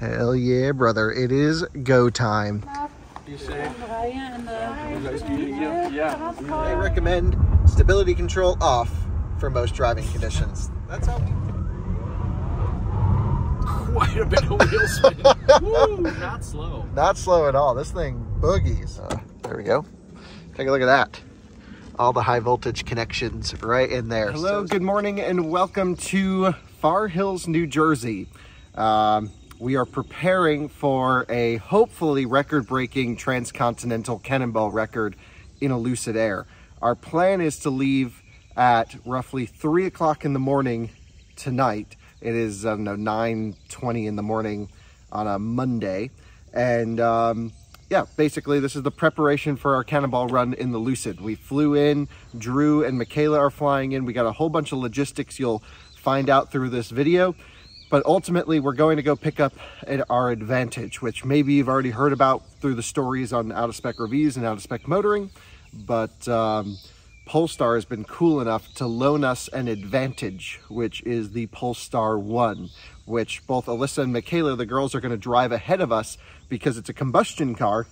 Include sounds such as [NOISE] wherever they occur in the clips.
Hell yeah, brother. It is go time. I recommend stability control off for most driving conditions. That's how Quite a bit of wheel spin. [LAUGHS] Woo, not slow. Not slow at all. This thing boogies. Uh, there we go. Take a look at that. All the high voltage connections right in there. Hello, good morning, and welcome to Far Hills, New Jersey. Um, we are preparing for a hopefully record-breaking transcontinental cannonball record in a Lucid Air. Our plan is to leave at roughly 3 o'clock in the morning tonight. It is, I don't know, 9.20 in the morning on a Monday. And um, yeah, basically this is the preparation for our cannonball run in the Lucid. We flew in, Drew and Michaela are flying in. We got a whole bunch of logistics you'll find out through this video. But ultimately, we're going to go pick up our Advantage, which maybe you've already heard about through the stories on Out of Spec Reviews and Out of Spec Motoring. But um, Polestar has been cool enough to loan us an Advantage, which is the Polestar 1, which both Alyssa and Michaela, the girls, are going to drive ahead of us because it's a combustion car.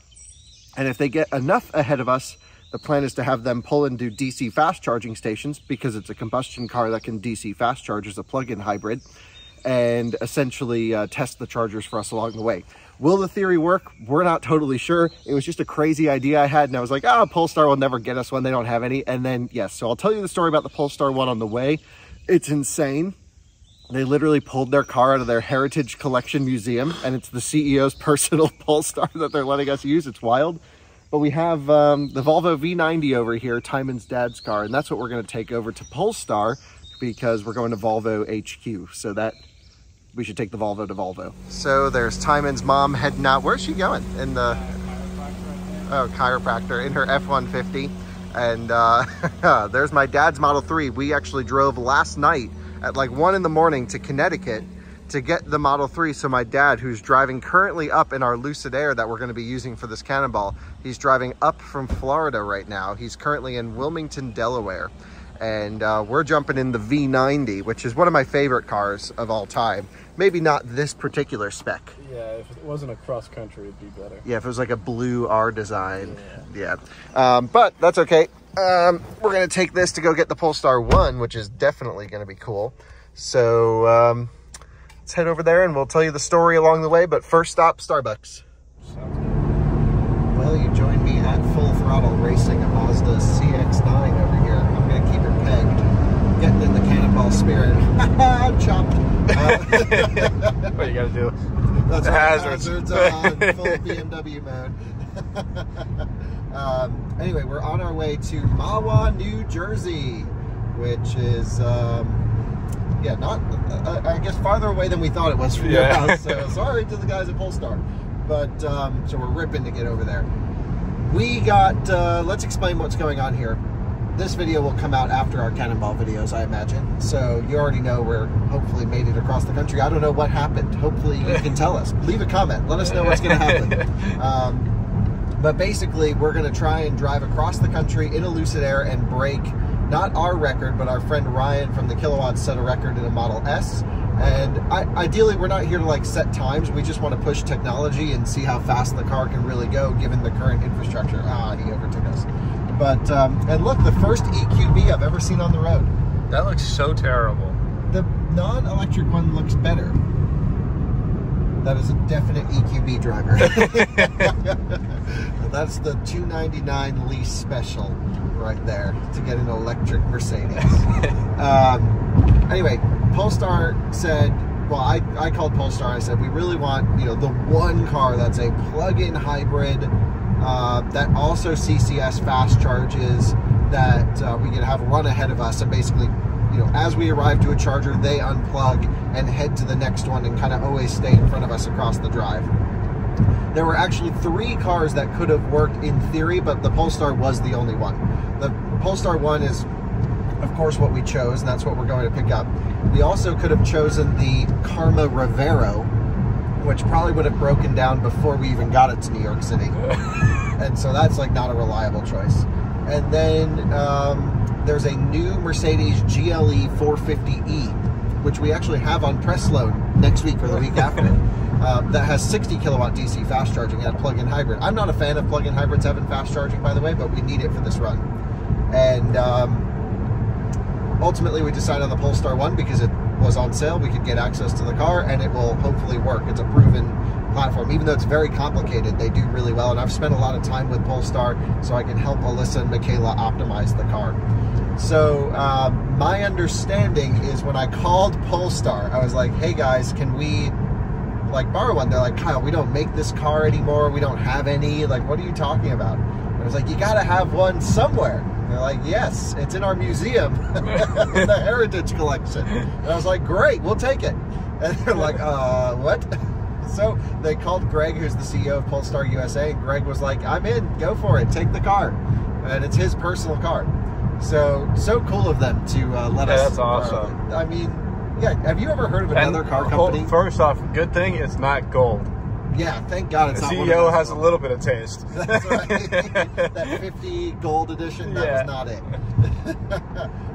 And if they get enough ahead of us, the plan is to have them pull into DC fast charging stations because it's a combustion car that can DC fast charge as a plug-in hybrid and essentially uh, test the chargers for us along the way. Will the theory work? We're not totally sure. It was just a crazy idea I had, and I was like, oh, Polestar will never get us one. They don't have any. And then, yes, so I'll tell you the story about the Polestar one on the way. It's insane. They literally pulled their car out of their Heritage Collection Museum, and it's the CEO's [LAUGHS] personal [LAUGHS] Polestar that they're letting us use. It's wild. But we have um, the Volvo V90 over here, Timon's dad's car, and that's what we're going to take over to Polestar because we're going to Volvo HQ. So that we should take the Volvo to Volvo. So there's Timon's mom heading out. Where's she going? In the oh chiropractor in her F-150. And uh, [LAUGHS] there's my dad's Model 3. We actually drove last night at like 1 in the morning to Connecticut to get the Model 3. So my dad, who's driving currently up in our Lucid Air that we're going to be using for this cannonball, he's driving up from Florida right now. He's currently in Wilmington, Delaware and uh, we're jumping in the V90, which is one of my favorite cars of all time. Maybe not this particular spec. Yeah, if it wasn't a cross country, it'd be better. Yeah, if it was like a blue R design. Yeah. yeah. Um, but that's okay. Um, we're going to take this to go get the Polestar 1, which is definitely going to be cool. So um, let's head over there and we'll tell you the story along the way. But first stop, Starbucks. Well, you joined me at full throttle racing a Mazda CX-9 over here getting in the cannonball spirit. [LAUGHS] Chopped. Uh, [LAUGHS] what you gotta do? That's the hazards. hazards on full [LAUGHS] BMW mode. um, anyway, we're on our way to Mahwah, New Jersey, which is, um, yeah, not, uh, I guess farther away than we thought it was from yeah. your house. So sorry to the guys at Polestar. But, um, so we're ripping to get over there. We got, uh, let's explain what's going on here this video will come out after our cannonball videos, I imagine. So you already know we're hopefully made it across the country. I don't know what happened. Hopefully you can tell us. Leave a comment. Let us know what's going to happen. [LAUGHS] Um, but basically, we're going to try and drive across the country in a Lucid Air and break not our record, but our friend Ryan from the Kilowatts set a record in a Model S. And I, ideally, we're not here to like set times. We just want to push technology and see how fast the car can really go given the current infrastructure. Ah, he overtook us. But, um, and look, the first EQB I've ever seen on the road. That looks so terrible. The non-electric one looks better. That is a definite EQB driver. [LAUGHS] That's the 299 lease special right there to get an electric Mercedes. [LAUGHS] um, anyway, Polestar said, well, I, I called Polestar. I said, we really want, you know, the one car that's a plug-in hybrid uh, that also CCS fast charges that uh, we can have run ahead of us. And basically you know as we arrive to a charger they unplug and head to the next one and kind of always stay in front of us across the drive. There were actually three cars that could have worked in theory but the Polestar was the only one. The Polestar 1 is of course what we chose and that's what we're going to pick up. We also could have chosen the Karma Revero which probably would have broken down before we even got it to New York City. [LAUGHS] and so that's like not a reliable choice. And then um, there's a new Mercedes GLE 450e, which we actually have on press load next week or the week after. [LAUGHS] um, that has 60 kilowatt DC fast charging and a plug-in hybrid. I'm not a fan of plug-in hybrids having fast charging, by the way, but we need it for this run. And um, ultimately, we decided on the Polestar 1 because it was on sale. We could get access to the car, and it will hopefully work. It's a proven platform. Even though it's very complicated, they do really well. And I've spent a lot of time with Polestar, so I can help Alyssa and Michaela optimize the car. So um, my understanding is when I called Polestar, I was like, "Hey guys, can we like borrow one?" They're like, "Kyle, we don't make this car anymore. We don't have any. Like, what are you talking about?" I was like, "You got to have one somewhere." And they're like, "Yes, it's in our museum, [LAUGHS] the Heritage Collection." And I was like, "Great, we'll take it." And they're like, "Uh, what?" [LAUGHS] So they called Greg, who's the CEO of Polestar USA, and Greg was like, "I'm in. Go for it. Take the car." And it's his personal car. So so cool of them to uh, let Yeah, us. that's awesome. I mean, yeah. Have you ever heard of another And, car company? First off, good thing it's not gold. Yeah, thank God it's The not. one of CEO has a little bit of taste. That's right. [LAUGHS] that 50 gold edition, that Yeah. was not it.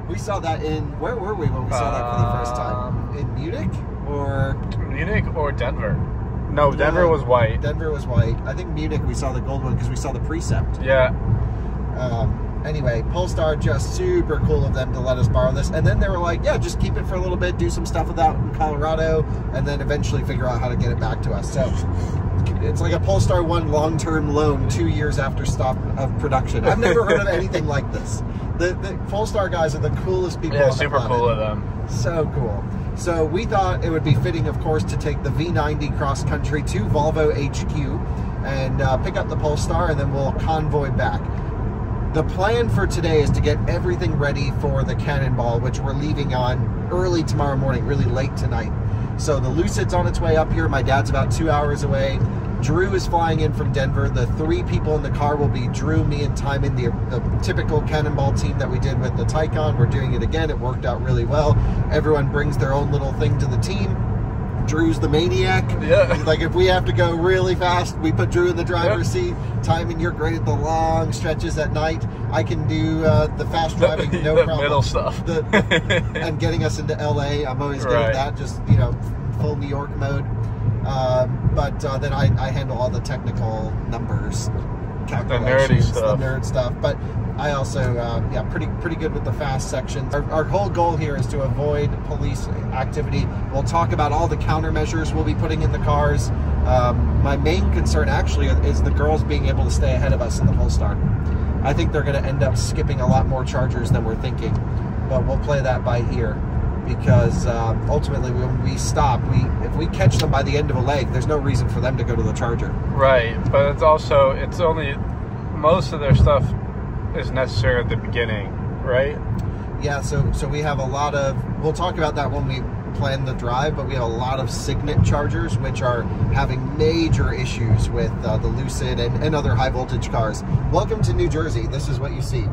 [LAUGHS] we saw that in, where were we when we saw that for the first time? Um, In Munich? Or Munich or Denver? No, Denver No, was white. Denver was white. I think Munich we saw the gold one because we saw the Precept. Yeah. Um, anyway, Polestar just super cool of them to let us borrow this. And then they were like, yeah, just keep it for a little bit, do some stuff with that in Colorado, and then eventually figure out how to get it back to us. So it's like a Polestar 1 long term loan two years after stop of production. I've never heard of anything like this. The, the Polestar guys are the coolest people Yeah, super planet. cool of them. So cool. So we thought it would be fitting, of course, to take the V90 cross country to Volvo HQ and uh, pick up the Polestar, and then we'll convoy back. The plan for today is to get everything ready for the Cannonball, which we're leaving on early tomorrow morning, really late tonight. So the Lucid's on its way up here. My dad's about two hours away. Drew is flying in from Denver. The three people in the car will be Drew, me, and Timon, the, the typical Cannonball team that we did with the Taycan. We're doing it again. It worked out really well. Everyone brings their own little thing to the team. Drew's the maniac. Yeah. Like if we have to go really fast, we put Drew in the driver's Yep. seat. Timon, you're great at the long stretches at night. I can do uh, the fast driving, [LAUGHS] no the problem. middle stuff. The, the- [LAUGHS] and getting us into LA, I'm always good Right. at that. Just you know, full New York mode. Um, but uh, then I, I handle all the technical numbers, calculations, stuff. the nerd stuff. But I also, um, yeah, pretty pretty good with the fast sections. Our, our whole goal here is to avoid police activity. We'll talk about all the countermeasures we'll be putting in the cars. Um, my main concern actually is the girls being able to stay ahead of us in the Polestar. I think they're going to end up skipping a lot more chargers than we're thinking, but we'll play that by ear because um, ultimately when we stop, we if we catch them by the end of a leg, there's no reason for them to go to the charger. Right, but it's also it's only most of their stuff is necessary at the beginning, right? Yeah, so so we have a lot of. We'll talk about that when we plan the drive, but we have a lot of Signet chargers which are having major issues with uh, the Lucid and, and other high voltage cars. Welcome to New Jersey. This is what you see.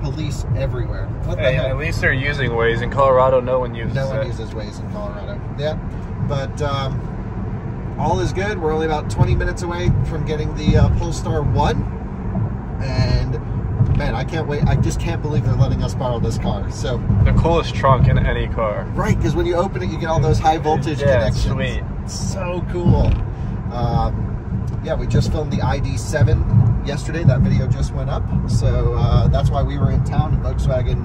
Police everywhere. What the Hey, heck? at least they're using Waze. In Colorado, no one uses No one it. uses Waze in Colorado. Yeah, but um, all is good. We're only about 20 minutes away from getting the uh, Polestar One, and man, I can't wait. I just can't believe they're letting us borrow this car. So the coolest trunk in any car. right, because when you open it, you get all those high voltage Yeah, connections. sweet. So cool. Um, yeah, we just filmed the ID7 yesterday. That video just went up, so uh, that's why we were in town. And Volkswagen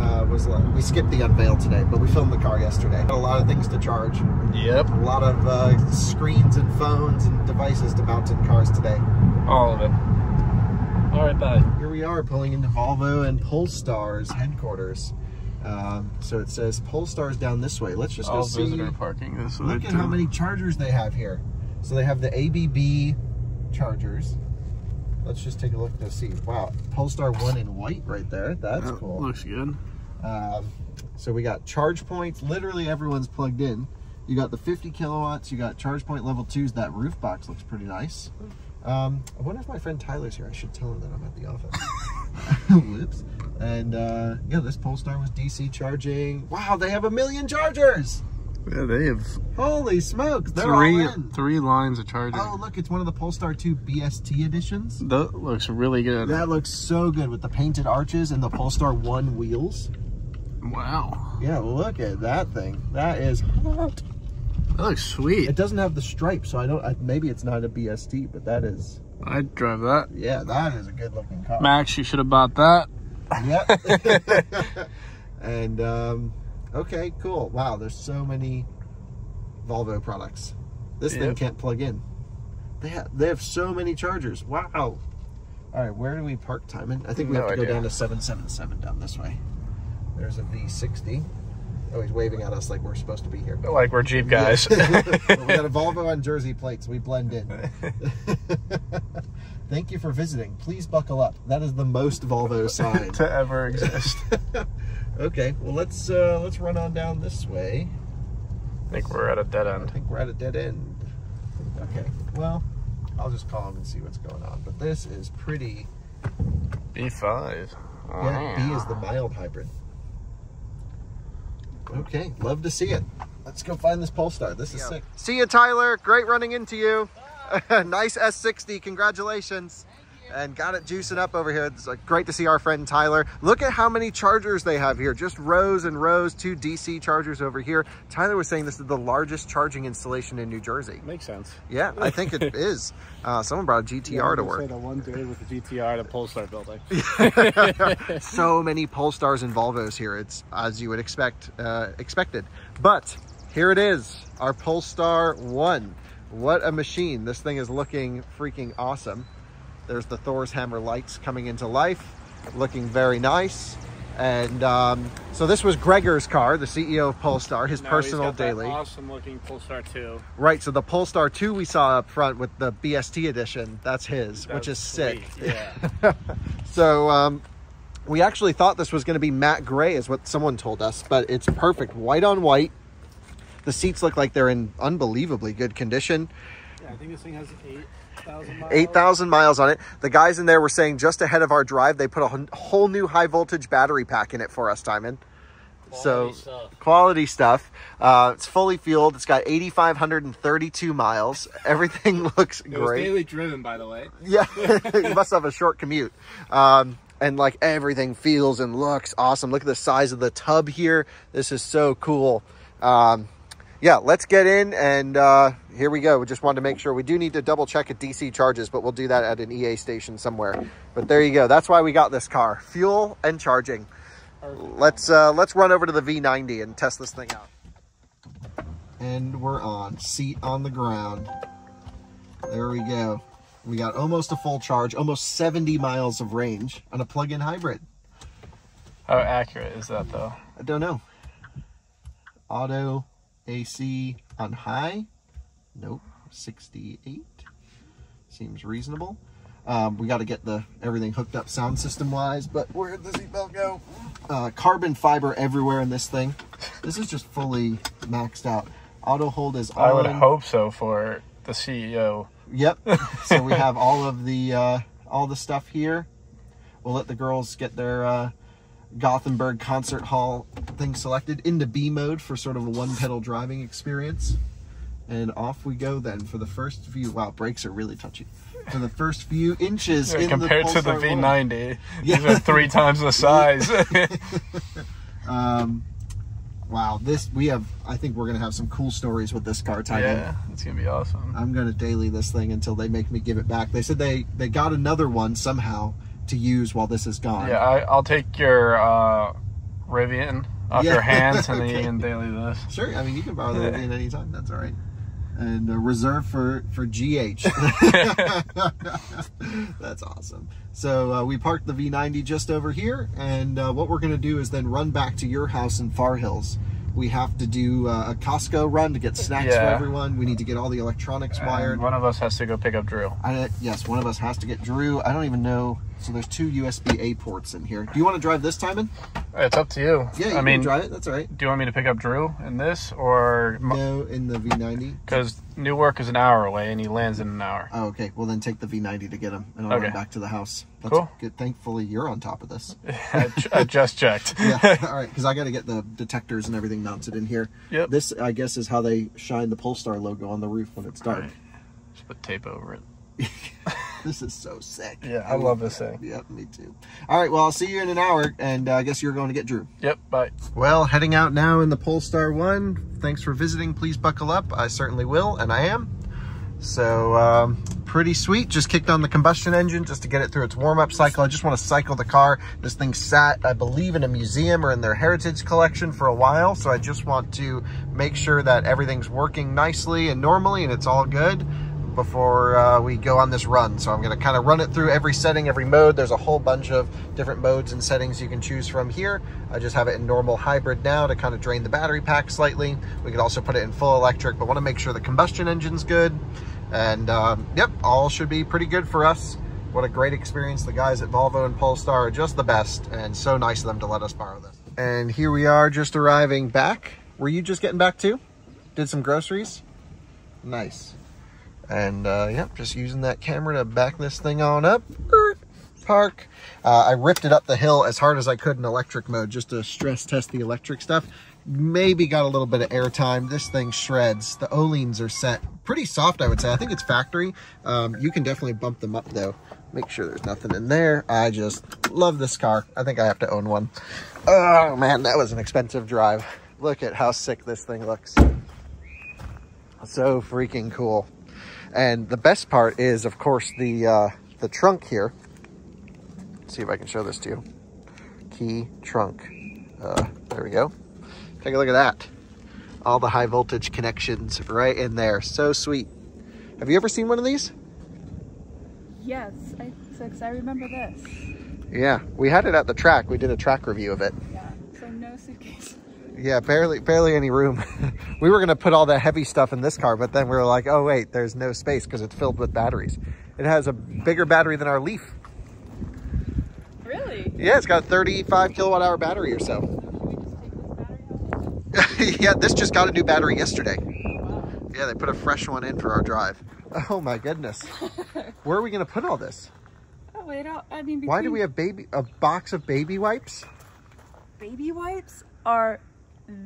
uh, was we skipped the unveil today, but we filmed the car yesterday. Got a lot of things to charge. Yep, A lot of uh, screens and phones and devices to mount in cars today. all of it. All right, bye. We are pulling into Volvo and Polestar's headquarters. Um, so it says Polestar's down this way. Let's just go All see. visitor parking this way. Look at how many chargers they have here. So they have the ABB chargers. Let's just take a look to see. Wow, Polestar one in white right there. That's That cool. Looks good. Um, so we got charge points. Literally everyone's plugged in. You got the 50 kilowatts. You got ChargePoint level twos. That roof box looks pretty nice. Um, I wonder if my friend Tyler's here. I should tell him that I'm at the office. [LAUGHS] Whoops. And uh, yeah, this Polestar was DC charging. Wow, they have a million chargers. Yeah, they have Holy smokes, three three lines of charging. Oh, look, it's one of the Polestar 2 BST editions. That looks really good. That looks so good with the painted arches and the Polestar 1 wheels. wow. Yeah, look at that thing. That is hot. That looks sweet. It doesn't have the stripe, so I don't. I, maybe it's not a BST, but that is. I'd drive that. Yeah, that is a good looking car. Max, you should have bought that. Yep. [LAUGHS] [LAUGHS] and um, okay, cool. Wow, there's so many Volvo products. This thing can't plug in. They have they have so many chargers. Wow. All right, where do we park, Timon? I think we No have to go down to 777 down this way. There's a V60. Oh, he's waving at us like we're supposed to be here. Like we're Jeep guys. Well, [LAUGHS] [LAUGHS] we got a Volvo on Jersey plates. We blend in. [LAUGHS] Thank you for visiting. Please buckle up. That is the most Volvo sign. to ever exist. okay, well let's uh, let's run on down this way. I think we're at a dead end. I think we're at a dead end. Okay, well I'll just call him and see what's going on. But this is pretty. B5. Yeah, B is the mild hybrid. Okay, love to see it. Let's go find this Polestar. This is sick. See you, Tyler. Great running into you. [LAUGHS] nice S60. Congratulations. And got it juicing up over here. It's like great to see our friend Tyler. Look at how many chargers they have here. Just rows and rows, two DC chargers over here. Tyler was saying this is the largest charging installation in New Jersey. Makes sense. Yeah, I think it [LAUGHS] is. Uh, someone brought a GTR to Say work. the one dude with the GTR at a Polestar building. [LAUGHS] so many Polestars and Volvos here. It's as you would expect, uh, expected. But here it is, our Polestar 1. What a machine. This thing is looking freaking awesome. There's the Thor's Hammer lights coming into life, looking very nice. And um, so this was Gregor's car, the CEO of Polestar, his No, personal that daily. Awesome looking Polestar 2. Right, so the Polestar 2 we saw up front with the BST edition, that's his, which That's is sick. [LAUGHS] Yeah. So um, we actually thought this was going to be matte gray, is what someone told us, but it's perfect, white on white. The seats look like they're in unbelievably good condition. yeah, I think this thing has 8,000 miles. 8,000 miles on it. The guys in there were saying just ahead of our drive, they put a whole new high voltage battery pack in it for us. So Quality stuff. quality stuff. Uh, it's fully fueled. It's got 8,532 miles. Everything [LAUGHS] looks It great. daily driven, by the way. [LAUGHS] Yeah, [LAUGHS] you must have a short commute. Um, and like everything feels and looks awesome. Look at the size of the tub here. This is so cool. Um, yeah, let's get in and uh, here we go. We just wanted to make sure we do need to double check at DC charges, but we'll do that at an EA station somewhere. But there you go. That's why we got this car: fuel and charging. Let's uh, let's run over to the V90 and test this thing out. And we're on seat on the ground. There we go. We got almost a full charge, almost 70 miles of range on a plug-in hybrid. How accurate is that though? I don't know. Auto AC on high. Nope. 68. Seems reasonable. Um, we got to get the everything hooked up sound system wise, but where'd the seatbelt go? Uh, carbon fiber everywhere in this thing. This is just fully maxed out. Auto hold is on. I would hope so for the CEO. Yep. [LAUGHS] so we have all of the uh, all the stuff here. We'll let the girls get their uh, Gothenburg concert hall thing selected into B mode for sort of a one pedal driving experience. And off we go then for the first few. Wow, brakes are really touchy. For the first few inches in compared the to the V90, Yeah. [LAUGHS] these are three times the size. [LAUGHS] [LAUGHS] Um, wow, this we have. I think we're gonna have some cool stories with this car. Yeah, it's gonna be awesome. I'm gonna daily this thing until they make me give it back. They said they they got another one somehow to use while this is gone. Yeah, I, I'll take your uh, Rivian off Yeah. your hands and [LAUGHS] then Okay. you can daily this. Sure. I mean, you can borrow the Rivian anytime. That's all right. And uh, reserved for for GH. [LAUGHS] [LAUGHS] That's awesome. So uh, we parked the V90 just over here, and uh, what we're gonna do is then run back to your house in Far Hills. We have to do uh, a Costco run to get snacks for everyone. We need to get all the electronics And wired. one of us has to go pick up Drew. I, yes, one of us has to get Drew. I don't even know. So there's two USB A ports in here. Do you want to drive this, Timon? It's up to you. Yeah, you I can mean, drive it. That's all right. do you want me to pick up Drew in this or No, in the V90. because Newark is an hour away and he lands in an hour? Oh, okay. Well, then take the V90 to get him, and I'll Okay. run back to the house. That's Cool. good. Thankfully, you're on top of this. [LAUGHS] I just checked. [LAUGHS] Yeah. [LAUGHS] all right, because I got to get the detectors and everything mounted in here. Yep. This, I guess, is how they shine the Polestar logo on the roof when it's dark. Right. Just put tape over it. This is so sick. Yeah, I love this thing. Yep, me too. All right, well, I'll see you in an hour, and uh, I guess you're going to get Drew. Yep, bye. Well, heading out now in the Polestar 1. Thanks for visiting. Please buckle up. I certainly will, and I am. So, um, pretty sweet. Just kicked on the combustion engine just to get it through its warm-up cycle. I just want to cycle the car. This thing sat, I believe, in a museum or in their heritage collection for a while. So I just want to make sure that everything's working nicely and normally and it's all good before uh, we go on this run. So I'm going to kind of run it through every setting, every mode. There's a whole bunch of different modes and settings you can choose from here. I just have it in normal hybrid now to kind of drain the battery pack slightly. We could also put it in full electric, but want to make sure the combustion engine's good. And um, yep, all should be pretty good for us. What a great experience. The guys at Volvo and Polestar are just the best and so nice of them to let us borrow this. And here we are just arriving back. Were you just getting back too? Did some groceries? Nice. And uh, yep, just using that camera to back this thing on up. Park. Uh, I ripped it up the hill as hard as I could in electric mode just to stress test the electric stuff. Maybe got a little bit of air time. This thing shreds. The Öhlins are set pretty soft, I would say. I think it's factory. Um, you can definitely bump them up though. Make sure there's nothing in there. I just love this car. I think I have to own one. Oh man, that was an expensive drive. Look at how sick this thing looks. So freaking cool. And the best part is, of course, the uh, the trunk here. Let's see if I can show this to you. Key trunk. Uh, there we go. Take a look at that. All the high voltage connections right in there. So sweet. Have you ever seen one of these? Yes, I, I remember this. Yeah, we had it at the track. We did a track review of it. Yeah, so no suitcase. Yeah, barely barely any room. [LAUGHS] we were going to put all the heavy stuff in this car, but then we were like, oh wait, there's no space because it's filled with batteries. It has a bigger battery than our Leaf. Really? Yeah, it's got a 35 kilowatt hour battery or so. [LAUGHS] yeah, this just got a new battery yesterday. Wow. Yeah, they put a fresh one in for our drive. Oh my goodness. [LAUGHS] Where are we going to put all this? Oh, wait, I mean, Why do we have baby a box of baby wipes? Baby wipes are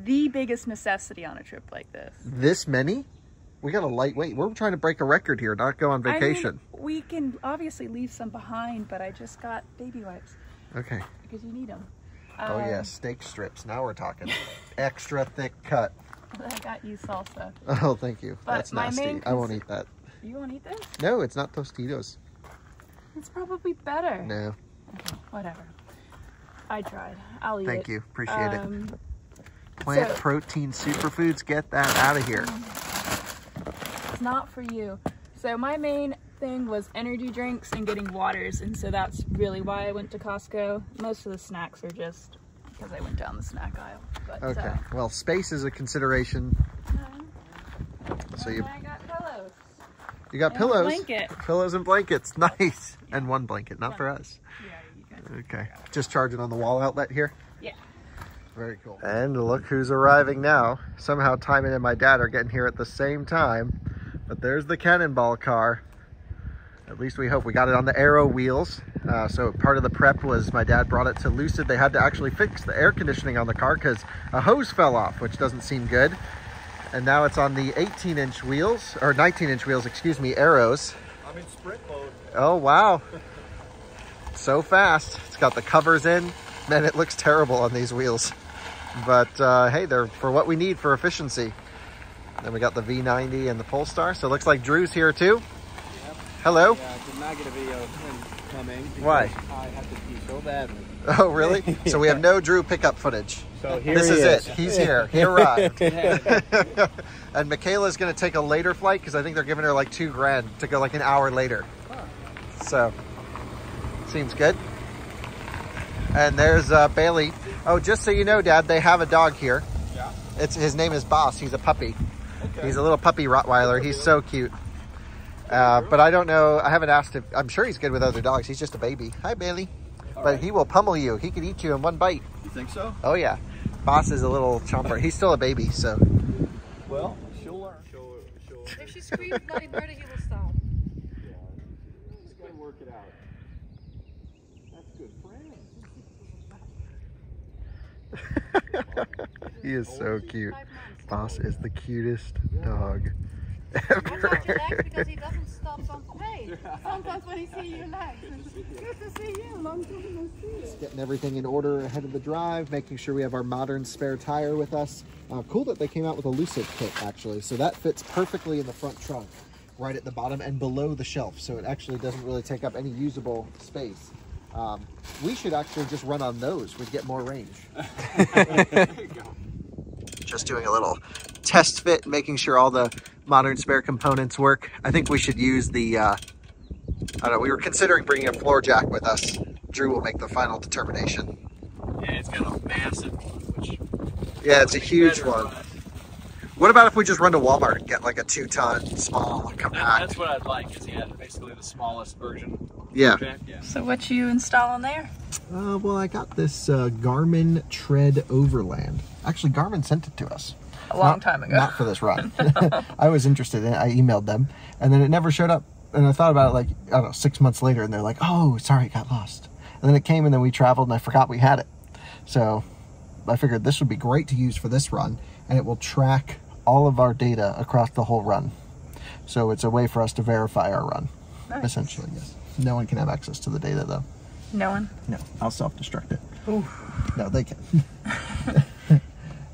the biggest necessity on a trip like this. This many? We got a lightweight. We're trying to break a record here, not go on vacation. I mean, we can obviously leave some behind, but I just got baby wipes. Okay. Because you need them. Oh um, yeah, steak strips. Now we're talking. Extra thick cut. [LAUGHS] I got you salsa. Oh, thank you. But That's nasty. I won't eat that. You won't eat this? No, it's not Tostitos. It's probably better. No. Okay, whatever. I tried. I'll eat Thank it. Thank you. Appreciate um, it. Plant so, protein superfoods, get that out of here. It's not for you. So my main thing was energy drinks and getting waters, and so that's really why I went to Costco. Most of the snacks are just because I went down the snack aisle. But, okay. Uh, well, space is a consideration. Uh, so you. I got pillows. You got and pillows. blanket. Pillows and blankets. [LAUGHS] Nice. Yeah. And one blanket, not for us. Yeah, Okay. Just charging on the wall outlet here. Very cool. And look who's arriving now. Somehow Timon and my dad are getting here at the same time. But there's the Cannonball car. At least we hope. We got it on the Aero wheels. Uh, so part of the prep was my dad brought it to Lucid. They had to actually fix the air conditioning on the car because a hose fell off, which doesn't seem good. And now it's on the 18 inch wheels, or 19 inch wheels, excuse me, Aeros. I'm in sprint mode. Oh, wow. so fast. It's got the covers in. Man, it looks terrible on these wheels. But uh, hey, they're for what we need for efficiency. Then we got the V90 and the Polestar. So it looks like Drew's here too. Yep. Hello. Yeah, I did not get a video coming. Why? I have to pee so badly. [LAUGHS] Oh, really? [LAUGHS] So we have no Drew pickup footage. So here this is, is, it. He's here. He arrived. [LAUGHS] and Michaela's going to take a later flight because I think they're giving her like two grand to go like an hour later. Huh. So, seems good. And there's uh, Bailey. Oh, just so you know, Dad, they have a dog here. Yeah. It's his name is Boss. He's a puppy. Okay. He's a little puppy Rottweiler. He's so cute. Uh, but I don't know. I haven't asked if I'm sure he's good with other dogs. He's just a baby. Hi, Bailey. All but right. he will pummel you. He could eat you in one bite. You think so? Oh yeah. Boss is a little chomper. He's still a baby, so. Well, she'll learn. She'll, she'll... If she screams bloody murder, he will stop. Yeah, he's gonna work it out. That's good [LAUGHS] he is so cute. Boss is the cutest dog Watch out your legs because he doesn't [LAUGHS] stop some hey, sometimes when he sees your legs. Good to see you. Long time no see. Getting everything in order ahead of the drive, making sure we have our modern spare tire with us. Uh, cool that they came out with a Lucid kit actually, so that fits perfectly in the front trunk, right at the bottom and below the shelf, so it actually doesn't really take up any usable space. Um, we should actually just run on those. We'd get more range. [LAUGHS] just doing a little test fit, making sure all the modern spare components work. I think we should use the, uh, I don't know, we were considering bringing a floor jack with us. Drew will make the final determination. Yeah, it's got a massive one, which Yeah, it's a huge better one. Run. What about if we just run to Walmart and get like a two ton small compact? That's what I'd like, is yeah, basically the smallest version. Yeah. Yeah. So what you installing there? Uh, well, I got this uh, Garmin Tread Overland. Actually, Garmin sent it to us. A long Not- time ago. Not for this run. [LAUGHS] [LAUGHS] I was interested in it. I emailed them, and then it never showed up. And I thought about it like, I don't know, six months later, and they're like, oh, sorry, it got lost. And then it came, and then we traveled, and I forgot we had it. So I figured this would be great to use for this run, and it will track all of our data across the whole run. So it's a way for us to verify our run, Nice. essentially, yes. No one can have access to the data, though. No one. No, I'll self-destruct it. No, they can. [LAUGHS]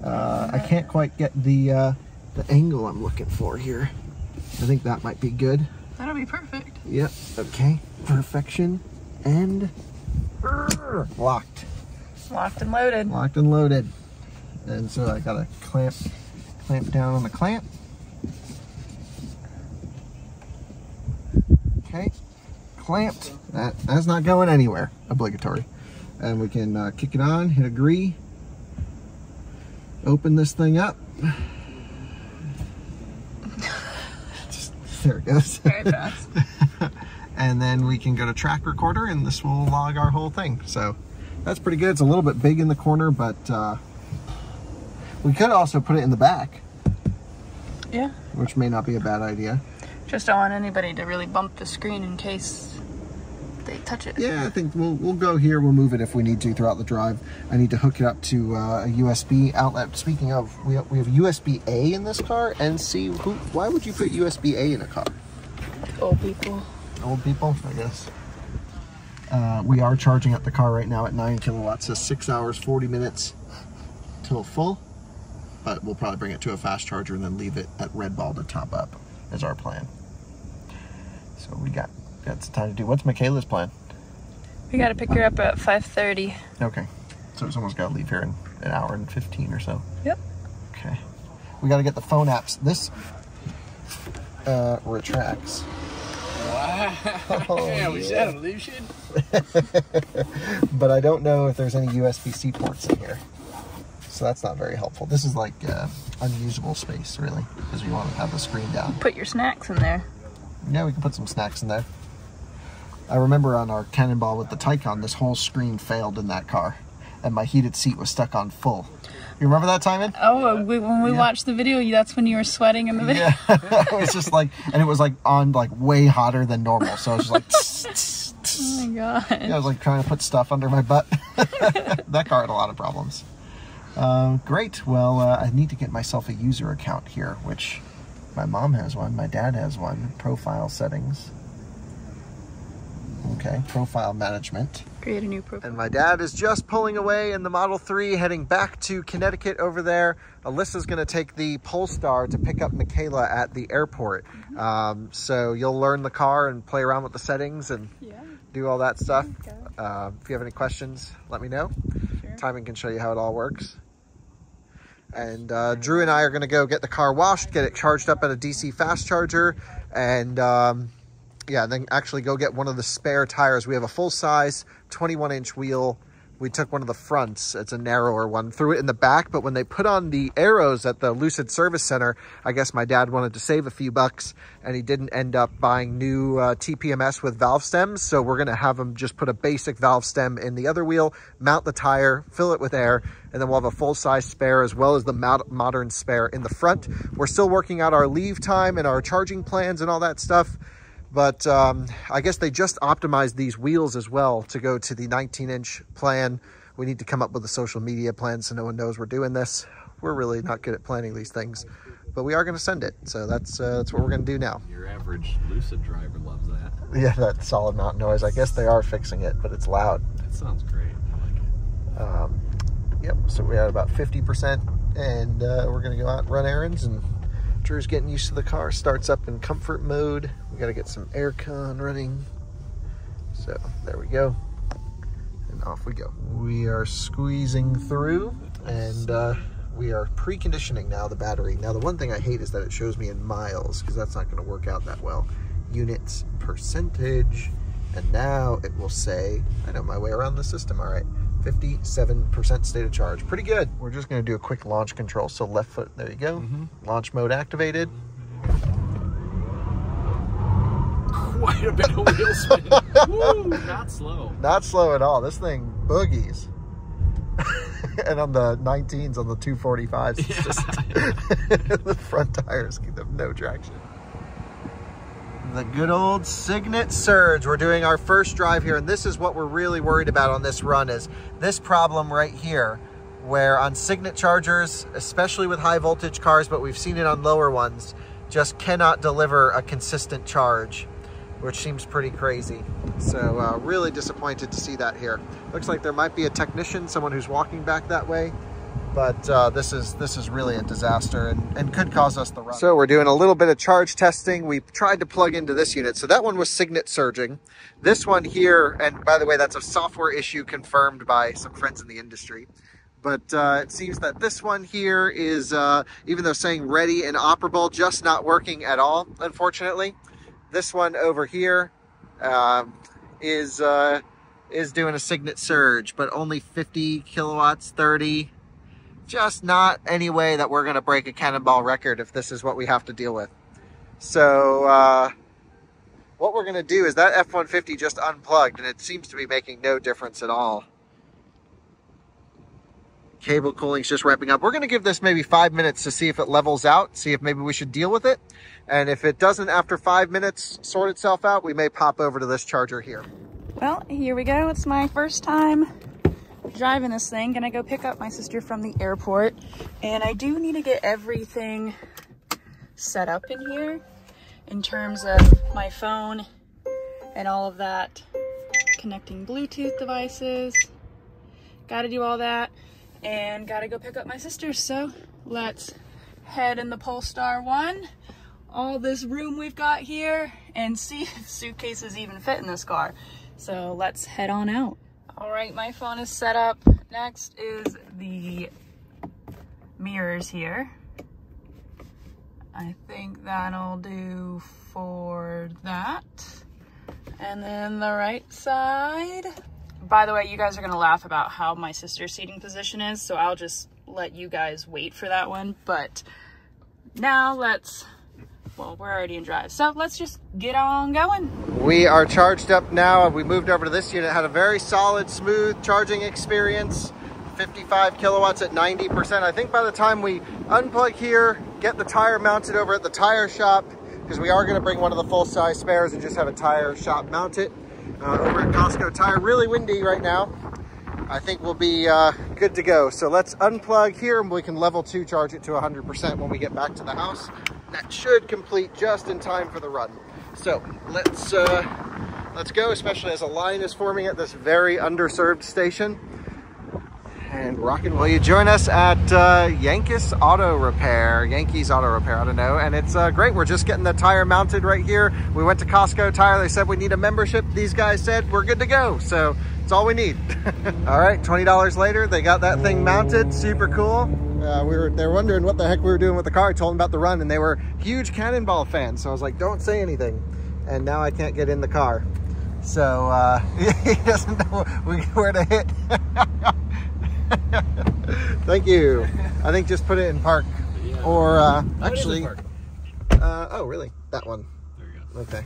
uh, I can't quite get the uh, the angle I'm looking for here. I think that might be good. That'll be perfect. Yep. Okay. Perfection and locked, Locked and loaded. locked and loaded. And so I gotta clamp, clamp down on the clamp. Okay. Clamped. That that's not going anywhere. Obligatory. And we can uh, kick it on. Hit agree. Open this thing up. Just, there it goes. Very fast. [LAUGHS] and then we can go to track recorder and this will log our whole thing. So that's pretty good. It's a little bit big in the corner, but uh, we could also put it in the back, yeah. which may not be a bad idea. Just don't want anybody to really bump the screen in case they touch it. Yeah, I think we'll, we'll go here. We'll move it if we need to throughout the drive. I need to hook it up to uh, a USB outlet. Speaking of, we have, we have USB A in this car and C. Who, why would you put USB A in a car? Old people. old people, I guess. Uh, we are charging up the car right now at 9 kilowatts, so 6 hours, 40 minutes till full. But we'll probably bring it to a fast charger and then leave it at Red Ball to top up, is our plan. So we got, got some time to do. What's Michaela's plan? We gotta pick her up at 5.30. Okay. So someone's got to leave here in an hour and 15 or so. Yep. Okay. We got to get the phone apps. This uh, retracts. Wow. [LAUGHS] Oh, yeah, we yeah. said illusion. [LAUGHS] but I don't know if there's any USB-C ports in here. So that's not very helpful. This is like uh, unusable space, really, because we want to have the screen down. Put your snacks in there. Yeah, we can put some snacks in there. I remember on our Cannonball with the Taycan, this whole screen failed in that car, and my heated seat was stuck on full. You remember that, Timon? Oh, we, when we Yeah. watched the video, that's when you were sweating in the video. Yeah, [LAUGHS] it was just like, and it was like on like way hotter than normal. So I was just like, tss, tss, tss. Oh my god. Yeah, I was like trying to put stuff under my butt. [LAUGHS] that car had a lot of problems. Um, great. Well, uh, I need to get myself a user account here, which my mom has one, my dad has one. Profile settings. Okay, profile management. Create a new profile. And my dad is just pulling away in the Model 3, heading back to Connecticut over there. Alyssa's going to take the Polestar to pick up Michaela at the airport. Um, so you'll learn the car and play around with the settings and Yeah. do all that stuff. Okay. Uh, if you have any questions, let me know. Sure. Timon can show you how it all works. And uh, Drew and I are going to go get the car washed, get it charged up at a DC fast charger, and um, yeah, then actually go get one of the spare tires. We have a full size 21 inch wheel. We took one of the fronts. It's a narrower one. Threw it in the back, but when they put on the Aeros at the Lucid Service Center, I guess my dad wanted to save a few bucks, and he didn't end up buying new uh, TPMS with valve stems. So we're gonna have him just put a basic valve stem in the other wheel, mount the tire, fill it with air, and then we'll have a full size spare as well as the modern spare in the front. We're still working out our leave time and our charging plans and all that stuff. But um, I guess they just optimized these wheels as well to go to the 19 inch plan. We need to come up with a social media plan so no one knows we're doing this. We're really not good at planning these things. but we are going to send it. So that's uh, that's what we're going to do now. Your average Lucid driver loves that. [LAUGHS] Yeah, that solid mountain noise. I guess they are fixing it, but it's loud. That sounds great. I like it. Um, yep, so we're at about 50%, and uh, we're going to go out and run errands. And Drew's getting used to the car. Starts up in comfort mode. We got to get some aircon running. So there we go. And off we go. We are squeezing through, and uh, we are preconditioning now the battery. Now, the one thing I hate is that it shows me in miles, because that's not going to work out that well. Units percentage. And now it will say, I know my way around the system, all right. 57% state of charge. Pretty good. We're just gonna do a quick launch control. So left foot, there you go. Mm-hmm. Launch mode activated. [LAUGHS] Quite a bit of wheel spin. [LAUGHS] Woo, Not slow. Not slow at all. This thing boogies. [LAUGHS] and on the 19s, on the 245s, it's just the front tires give them no traction. The good old Signet Surge. We're doing our first drive here, and this is what we're really worried about on this run is this problem right here, where on Signet chargers, especially with high voltage cars, but we've seen it on lower ones, just cannot deliver a consistent charge, which seems pretty crazy. So uh, really disappointed to see that here. Looks like there might be a technician, someone who's walking back that way but uh, this is this is really a disaster and, and could cause us the run. So we're doing a little bit of charge testing. We tried to plug into this unit. So that one was Signet surging. This one here, and by the way, that's a software issue confirmed by some friends in the industry. But uh, it seems that this one here is, uh, even though saying ready and operable, just not working at all, unfortunately. This one over here um, is uh, is doing a Signet surge, but only 50 kilowatts, 30, just not any way that we're going to break a cannonball record if this is what we have to deal with. So uh, what we're going to do is that F-150 just unplugged and it seems to be making no difference at all. Cable cooling's just ramping up. We're going to give this maybe five minutes to see if it levels out, see if maybe we should deal with it. And if it doesn't after five minutes sort itself out, we may pop over to this charger here. Well, here we go. It's my first time driving this thing. Gonna go pick up my sister from the airport. And I do need to get everything set up in here in terms of my phone and all of that. Connecting Bluetooth devices. Gotta do all that. And gotta go pick up my sister. So let's head in the Polestar 1. All this room we've got here and see [LAUGHS] if suitcases even fit in this car. So let's head on out. All right, my phone is set up. Next is the mirrors here. I think that'll do for that. And then the right side. By the way, you guys are gonna laugh about how my sister's seating position is, so I'll just let you guys wait for that one. But now let's well, we're already in drive. So let's just get on going. We are charged up now. We moved over to this unit, had a very solid, smooth charging experience. 55 kilowatts at 90%. I think by the time we unplug here, get the tire mounted over at the tire shop, because we are gonna bring one of the full-size spares and just have a tire shop mount it. Uh, over at Costco Tire, really windy right now. I think we'll be uh, good to go. So let's unplug here and we can level two charge it to 100% when we get back to the house. That should complete just in time for the run. So let's, uh, let's go, especially as a line is forming at this very underserved station. And rockin', will you join us at uh, Yankees Auto Repair, Yankees Auto Repair, I don't know. And it's uh, great, we're just getting the tire mounted right here. We went to Costco Tire, they said we need a membership. These guys said we're good to go. So it's all we need. [LAUGHS] all right, $20 later, they got that thing mounted, super cool. Uh, we were, they were wondering what the heck we were doing with the car. I told them about the run and they were huge Cannonball fans. So I was like, don't say anything. And now I can't get in the car. So uh, [LAUGHS] he doesn't know where to hit. [LAUGHS] Thank you. I think just put it in park. Yeah. Or uh, it is in actually, park. uh, oh really? That one. There you go. Okay.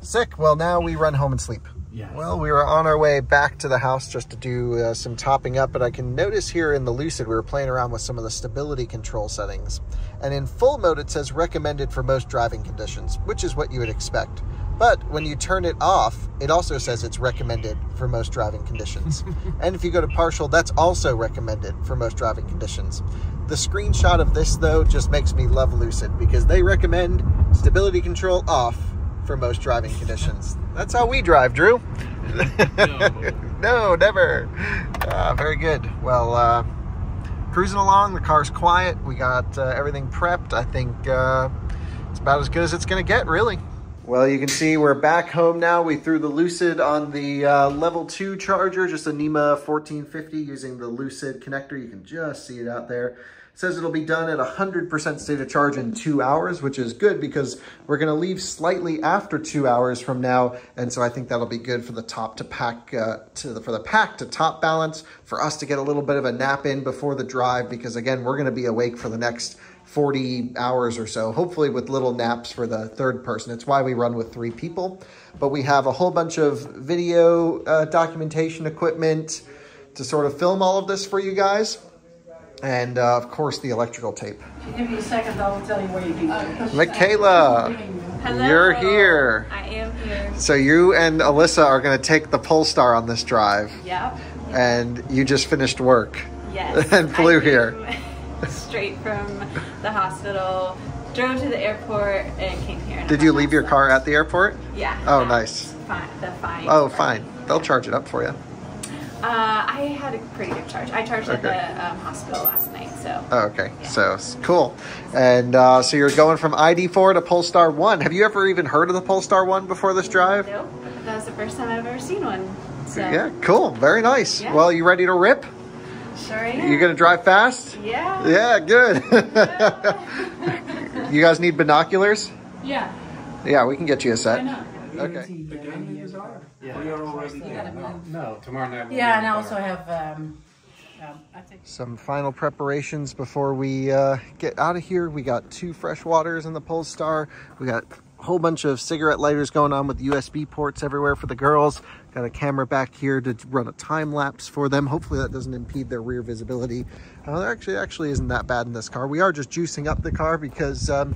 Sick. Well, now we run home and sleep. Yes. Well, we were on our way back to the house just to do uh, some topping up, but I can notice here in the Lucid we were playing around with some of the stability control settings. And in full mode, it says recommended for most driving conditions, which is what you would expect. But when you turn it off, it also says it's recommended for most driving conditions. [LAUGHS] and if you go to partial, that's also recommended for most driving conditions. The screenshot of this though just makes me love Lucid because they recommend stability control off for most driving conditions. That's how we drive, Drew. No. [LAUGHS] no, never. Uh, very good. Well, uh, cruising along. The car's quiet. We got uh, everything prepped. I think uh, it's about as good as it's going to get, really. Well, you can see we're back home now. We threw the Lucid on the uh, level 2 charger, just a NEMA 1450 using the Lucid connector. You can just see it out there. Says it'll be done at 100% state of charge in two hours, which is good because we're going to leave slightly after two hours from now. And so I think that'll be good for the top to pack, uh, to the, for the pack to top balance, for us to get a little bit of a nap in before the drive, because again, we're going to be awake for the next 40 hours or so, hopefully with little naps for the third person. It's why we run with three people. But we have a whole bunch of video uh, documentation equipment to sort of film all of this for you guys. And uh, of course, the electrical tape. Give me a second, I'll tell you where you can go. Michaela, Hello. you're here. I am here. So you and Alyssa are going to take the Polestar on this drive, Yep. and you just finished work. Yes. [LAUGHS] And flew I here. [LAUGHS] Straight from the hospital, drove to the airport, and came here. Did you leave your car at the airport? Yeah. Oh, nice. Fine. The fine. Oh, fine. They'll charge it up for you. Uh, I had a pretty good charge. I charged Okay. at the um, hospital last night, so. Oh, okay. Yeah. So s- cool. And uh, so you're going from ID4 to Polestar 1. Have you ever even heard of the Polestar 1 before this drive? Nope. That was the first time I've ever seen one. So. Yeah, cool. Very nice. Yeah. Well, you ready to rip? Sure am. You going to drive fast? Yeah. Yeah, good. [LAUGHS] you guys need binoculars? Yeah. Yeah, we can get you a Why set. not? Okay. No, tomorrow night. Yeah, and I also have, um, um, I think. Some final preparations before we uh, get out of here. We got two fresh waters in the Polestar. We got a whole bunch of cigarette lighters going on with USB ports everywhere for the girls. Got a camera back here to run a time lapse for them. Hopefully that doesn't impede their rear visibility. Uh, there actually actually isn't that bad in this car. We are just juicing up the car because um,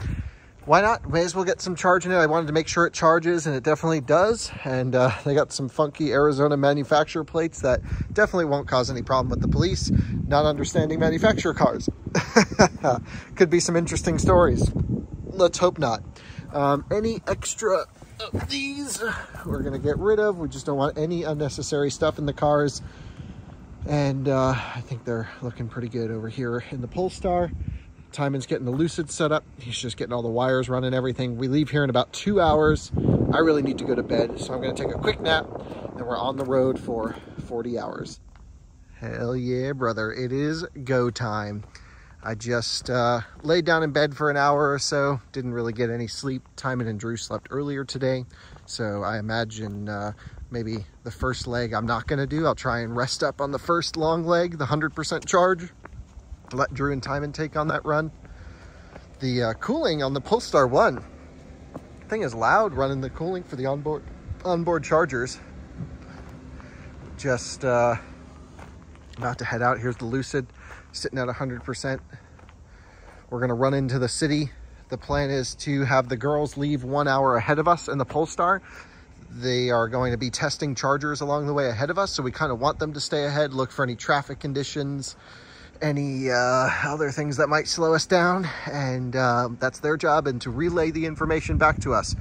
why not? May as well get some charge in it. I wanted to make sure it charges, and it definitely does. And uh, they got some funky Arizona manufacturer plates that definitely won't cause any problem with the police not understanding manufacturer cars. [LAUGHS] Could be some interesting stories. Let's hope not. Um, any extra of these we're going to get rid of. We just don't want any unnecessary stuff in the cars. And uh, I think they're looking pretty good over here in the Polestar. Timon's getting the Lucid set up. He's just getting all the wires running, everything. We leave here in about two hours. I really need to go to bed, so I'm going to take a quick nap. And we're on the road for 40 hours. Hell yeah, brother. It is go time. I just uh, laid down in bed for an hour or so. Didn't really get any sleep. Timon and Drew slept earlier today. So I imagine uh, maybe the first leg I'm not going to do. I'll try and rest up on the first long leg, the 100% charge. Let Drew and Timon take on that run. The uh, cooling on the Polestar 1 thing is loud running the cooling for the onboard onboard chargers. Just uh, about to head out. Here's the Lucid sitting at 100%. We're going to run into the city. The plan is to have the girls leave one hour ahead of us in the Polestar. They are going to be testing chargers along the way ahead of us, so we kind of want them to stay ahead, look for any traffic conditions, any uh, other things that might slow us down, and uh, that's their job, and to relay the information back to us.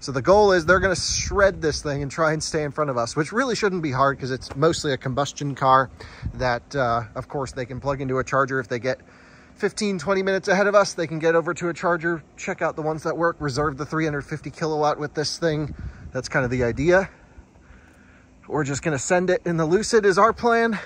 So the goal is they're going to shred this thing and try and stay in front of us, which really shouldn't be hard because it's mostly a combustion car that, uh, of course, they can plug into a charger if they get 15, 20 minutes ahead of us. They can get over to a charger, check out the ones that work, reserve the 350 kilowatt with this thing. That's kind of the idea. We're just going to send it in the Lucid is our plan.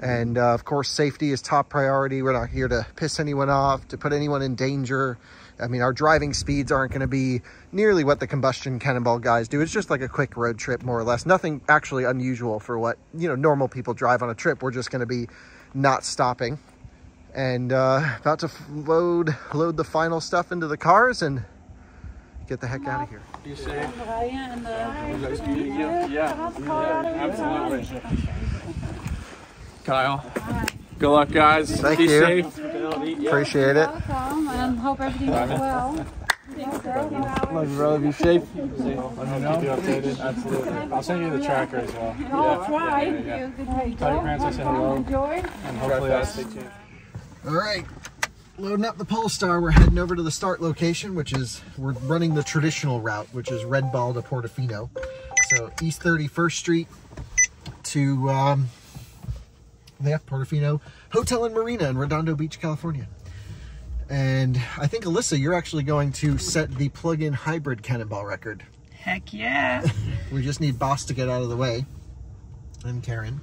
And uh, of course, safety is top priority. We're not here to piss anyone off, to put anyone in danger. I mean, our driving speeds aren't going to be nearly what the combustion cannonball guys do. It's just like a quick road trip, more or less. Nothing actually unusual for what, you know, normal people drive on a trip. We're just going to be not stopping and uh, about to load load the final stuff into the cars and get the heck out of here. Rijden en de... Yeah, absolutely. Kyle, good luck, guys. Thank Be you. safe. Appreciate it. Welcome, and hope everything goes well. Love you, brother. Be safe. Let me know. Keep you updated. Absolutely. I'll send you the tracker as well. I'll try. Yeah, yeah, yeah. Good day, Tell your parents I said hello. Enjoy. And hopefully I'll stay tuned. All right, loading up the Polestar. We're heading over to the start location, which is, we're running the traditional route, which is Red Ball to Portofino. So East 31st Street to, um, yeah, Portofino Hotel and Marina in Redondo Beach, California. And I think, Alyssa, you're actually going to set the plug-in hybrid cannonball record. Heck yeah. [LAUGHS] We just need Boss to get out of the way, and Karen.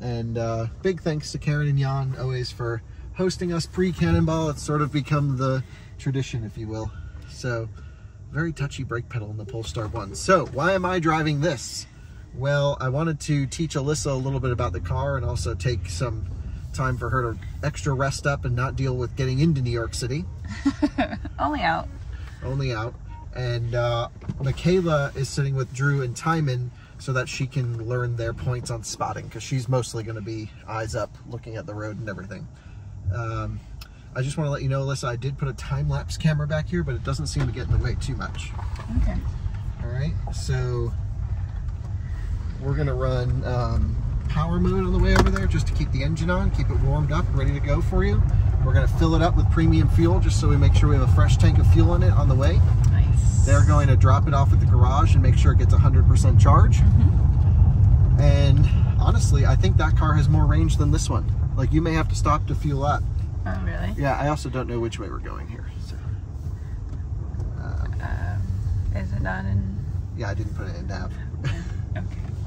And uh, big thanks to Karen and Jan always for hosting us pre-Cannonball. It's sort of become the tradition, if you will. So, very touchy brake pedal in the Polestar 1. So, why am I driving this? Well, I wanted to teach Alyssa a little bit about the car and also take some time for her to extra rest up and not deal with getting into New York City [LAUGHS] Only out. only out. And uh, Michaela is sitting with Drew and Timon so that she can learn their points on spotting because she's mostly going to be eyes up looking at the road and everything. Um, I just want to let you know, Alyssa, I did put a time lapse camera back here, but it doesn't seem to get in the way too much. Okay. All right, so we're going to run um, power mode on the way over there just to keep the engine on, keep it warmed up, ready to go for you. We're going to fill it up with premium fuel just so we make sure we have a fresh tank of fuel in it on the way. Nice. They're going to drop it off at the garage and make sure it gets 100% charge. Mhm. And honestly, I think that car has more range than this one. Like you may have to stop to fuel up. Oh, really? Yeah, I also don't know which way we're going here. So, Is it not in? yeah, I didn't put it in nav.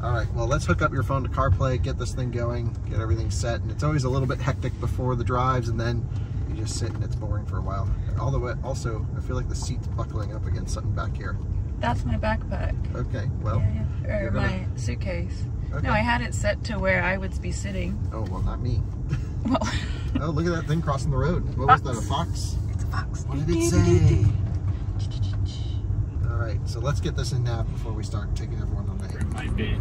All right, well, let's hook up your phone to CarPlay, get this thing going, get everything set. And it's always a little bit hectic before the drives, and then you just sit and it's boring for a while. All the way, also, I feel like the seat's buckling up against something back here. That's my backpack. Okay, well, yeah, yeah. Or gonna- my suitcase. Okay. No, I had it set to where I would be sitting. oh, well, not me. Well, [LAUGHS] Oh, look at that thing crossing the road. What was that, a fox? it's a fox. What did it say? All right, so let's get this in now before we start taking everyone on might be.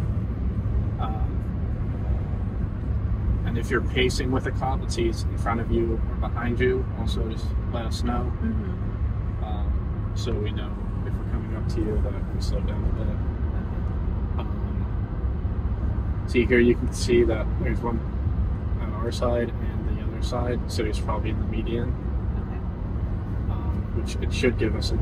Um, and if you're pacing with a cop that sees in front of you or behind you, also just let us know. Mm-hmm. Um, so we know if we're coming up to you that we slow down a bit. Um, see here, you can see that there's one on our side and the other side, so he's probably in the median, um, which it should give us a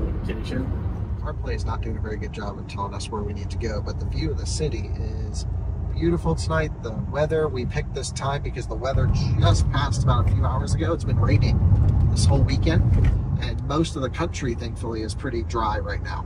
notification. CarPlay is not doing a very good job of telling us where we need to go, but the view of the city is beautiful tonight. The weather, we picked this time because the weather just passed about a few hours ago. It's been raining this whole weekend, and most of the country, thankfully, is pretty dry right now.